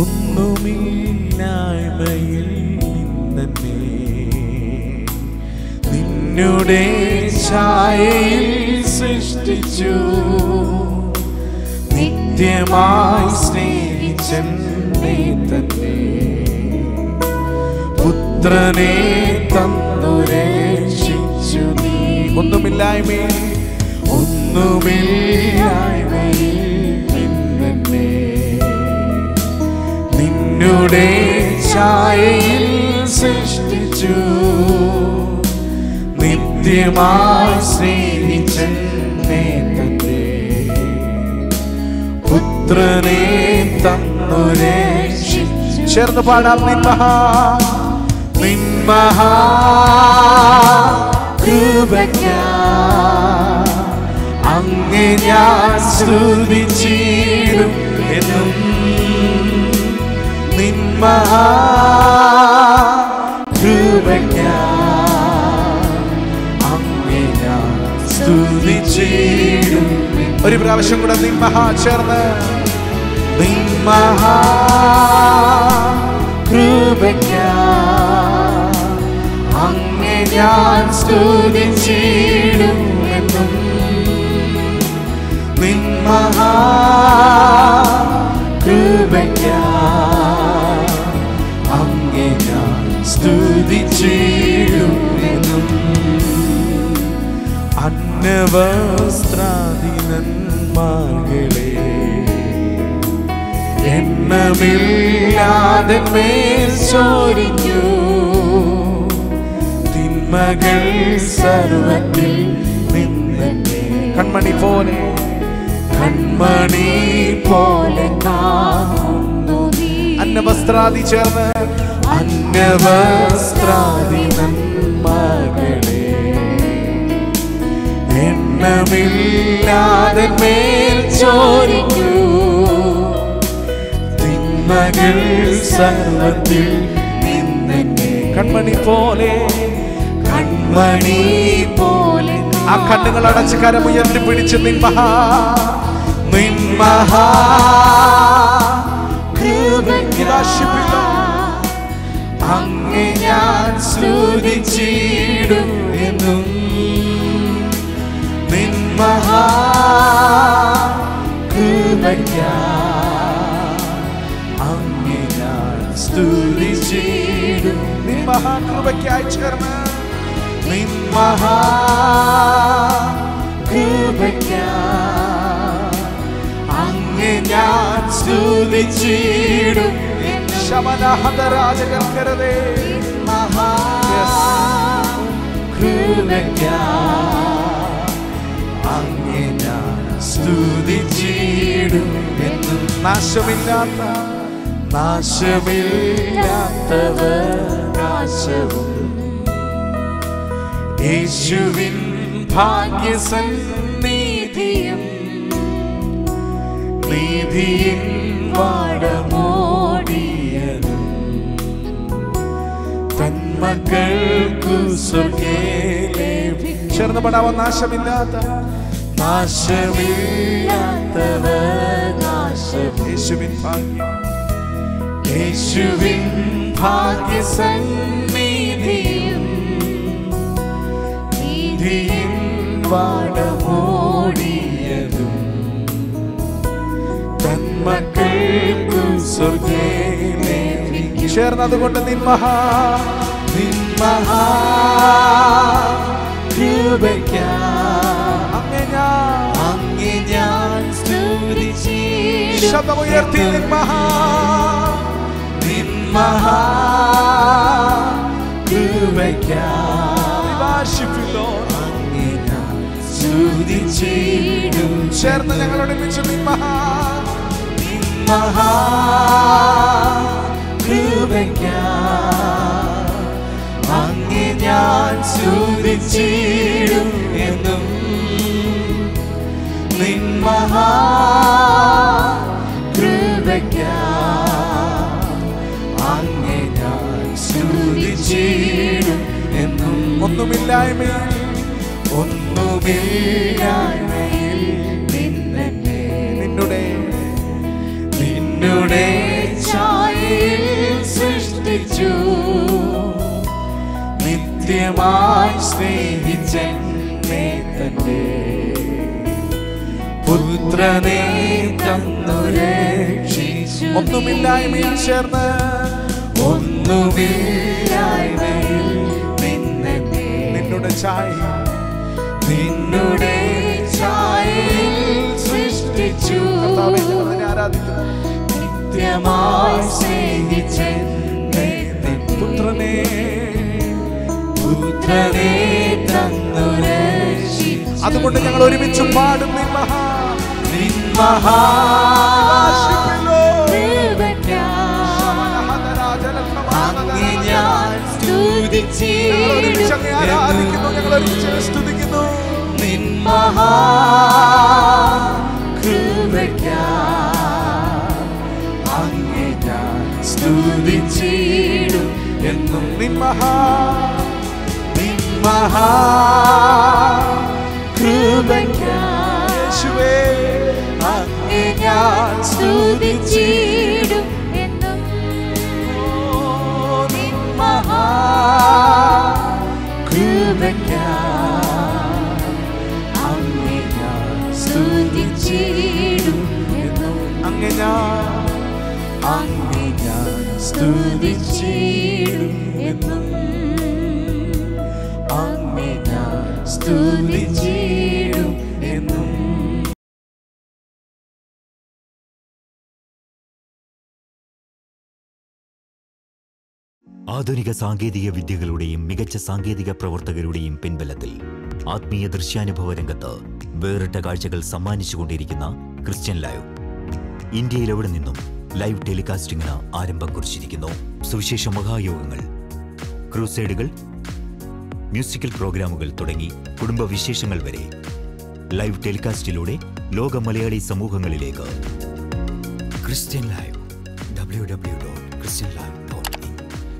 ഒന്നുമില്ലായ്മയിൽ നിന്നെ നിന്നുടെ ഛായയിൽ സൃഷ്ടിച്ചു. നിത്യമായി സ്നേഹിച്ചെന്നെ തന്നെ. പുത്രനെ തന്നു രക്ഷിച്ചു നീ. ഒന്നുമില്ലായ്മയിൽ ഒന്നുമില്ലായ്മയിൽ നിന്നുടെ ഛായയിൽ സൃഷ്ടിച്ചു. നിത്യമായി സ്നേഹിച്ചെന്നെ പുത്രനെ തന്നു ചേർന്ന് പാടാം നിന്മഹാ നിന്മഹാ കൃപയ്ക്കാ. അങ്ങെ ഞാൻ സ്തുതിച്ചിടും എന്നും അങ്ങെ ഞാൻ ഒരു പ്രാവശ്യം കൂടെ നീ മഹാ ചേർന്ന്. നീ മഹാ കൃപയ്ക്ക അങ്ങേ ഞാൻ സ്തുതിച്ചിടും. അന്നവസ്ത്രാദിനന്മാർകളെ എണ്ണമില്ലാതെ മേൽ ചോരിഞ്ഞു. തിന്മകൾ സർവത്തിൽ നിന്നെ കൺമണി പോലെ കൺമണി പോലെ അന്നവസ്ത്രാദി ചേർന്ന് അന്നവസ്ത്രാദി നന്മകളെ എണ്ണമില്ലാതെ മേൽ ചോരിക്കൂ തിന്മകൾ സർവത്തിൽ കൺമണി പോലെ. കൺമണി പോലെ. ആ കണ്ണുകൾ അടച്ച് കരമുയർത്തി പിടിച്ച് നിൻമഹാ അങ്ങ് ഞാൻ സ്തുതിച്ചിടും കൃപയ്ക്കായി ചേർന്ന് നിന്മഹാ കൃപയ്ക്കാ അങ്ങെ ഞാൻ സ്തുതിച്ചിടും. ശമനഹതരാജകർക്കരതേ മഹാ കൃപയ്ക്കാ അങ്ങെ ഞാൻ സ്തുതിച്ചിടും. എന്നും നാശമില്ലാത്ത നാശമില്ലാത്തവ നാശവും യേശുവിൻ ഭാഗ്യസന്നിധിയും നീതിയിൽ വാടമോടിയതും തന്മക്കൾക്കു സ്വർഗേലെ ചേർന്ന് പടാവ? നാശമില്ലാത്ത നാശമില്ലാത്തവ നാശം. യേശുവിൻ ഭാഗ്യം. യേശുവിൻ ഭാഗ്യസന്നിധിയും വാടമോടിയതും. തന്മക്കൾക്കു സ്വർഗേലെ ചേർന്നതുകൊണ്ട് നിന്മഹാ നിന്മഹാ കൃപയ്ക്കാ. അങ്ങേ ഞാൻ. അങ്ങേ ഞാൻ സ്തുതിച്ചിടും ശബ്ദമുയർത്തി നിന്മഹാ നിന്മഹാ കൃപയ്ക്കാ വിവാശിപ്പില്ലോ അങ്ങേ ഞാൻ സ്തുതിച്ചിടും. ചേർന്ന് ഞങ്ങളോട് അങ്ങേ ഞാൻ സ്തുതിച്ചിടും എന്നും നിൻ മഹാ അങ്ങേ ഞാൻ സ്തുതിച്ചിടും എന്നും. ഒന്നുമില്ലായ്മയിൽ നിന്നുടെ നിന്നുടെ ചായയിൽ സൃഷ്ടിച്ചു. നിത്യമായി സ്നേഹിച്ചൻ തന്റെ പുത്രനെ തന്നു രക്ഷിച്ചു. ഒന്നുമില്ലായ്മയിൽ ചേർന്ന് ഒന്നുമില്ലായ്മയിൽ നിന്നുടെ ചായ. നിന്നുടെ സൃഷ്ടിച്ചു. ഞങ്ങൾ നിത്യമായി സ്നേഹിച്ചെന്നെ പുത്രനെ പുത്രനെ തന്നു അതുകൊണ്ട് ഞങ്ങൾ ഒരുമിച്ച് പാടും സ്തുതിച്ചിടും ഒരുമിച്ച് ആരാധിക്കുന്നു. ഞങ്ങൾ ഒരുമിച്ച് സ്തുതിക്കുന്നു. സ്തുതിച്ചിടും എന്നും നിൻ മഹാ ആധുനിക സാങ്കേതിക വിദ്യകളുടെയും മികച്ച സാങ്കേതിക പ്രവർത്തകരുടെയും പിൻബലത്തിൽ ആത്മീയ ദൃശ്യാനുഭവ രംഗത്ത് വേറിട്ട കാഴ്ചകൾ സമ്മാനിച്ചുകൊണ്ടിരിക്കുന്ന ക്രിസ്ത്യൻ ലൈവ്. ഇന്ത്യയിലെവിടെ നിന്നും ലൈവ് ടെലികാസ്റ്റിംഗിന് ആരംഭം കുറിച്ചിരിക്കുന്നു. സുവിശേഷ മഹായോഗങ്ങൾ ക്രൂസൈഡുകൾ മ്യൂസിക്കൽ പ്രോഗ്രാമുകൾ തുടങ്ങി കുടുംബ വിശേഷങ്ങൾ വരെ ലൈവ് ടെലികാസ്റ്റിലൂടെ ലോക Malayali സമൂഹങ്ങളിലേക്ക്. Christian live W W dot Christian live